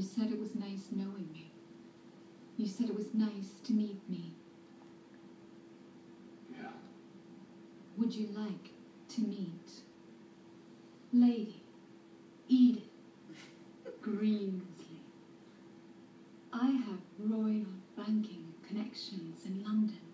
You said it was nice knowing me. You said it was nice to meet me. Yeah. Would you like to meet Lady Edith Greensley? I have Royal Banking connections in London.